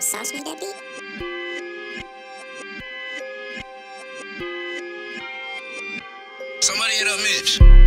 Sauce would that be? Somebody hit up Mitch.